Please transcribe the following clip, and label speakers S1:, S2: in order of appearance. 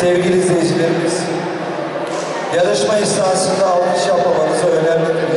S1: Sevgili izleyicilerimiz, yarışma esnasında alkış yapmamanızı önemli